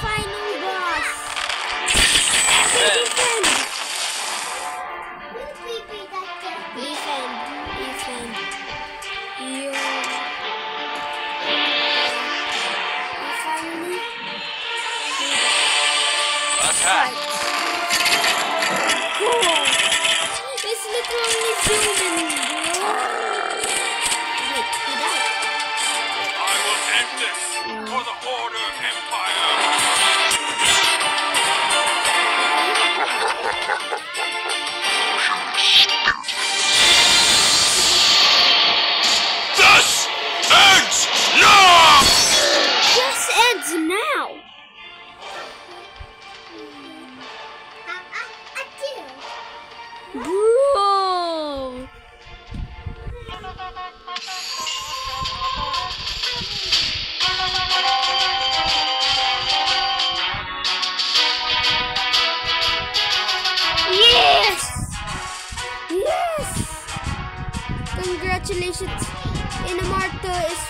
final boss. Defend. Defend. Attack. Cool. Yes! Yes! Congratulations! Inamarto is